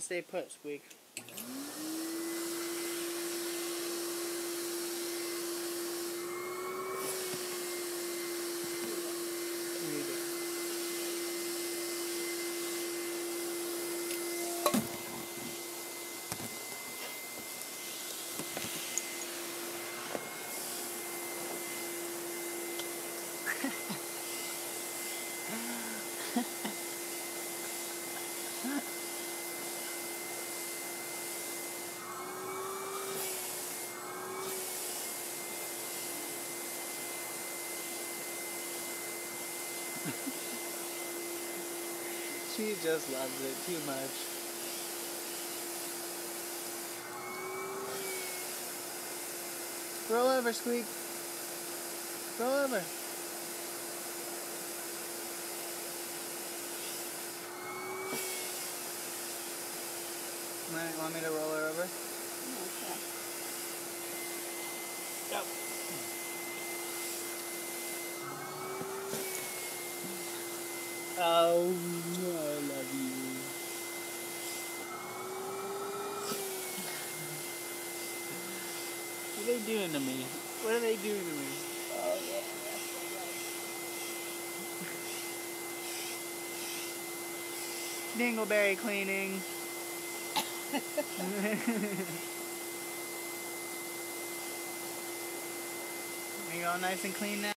Stay put, Squeak. she just loves it too much. Roll over, Squeak. Roll over. Want want me to roll her over? Okay. Yep. Oh, I love you. What are they doing to me? What are they doing to me? Oh, yeah. Dingleberry cleaning. Are you all nice and clean now?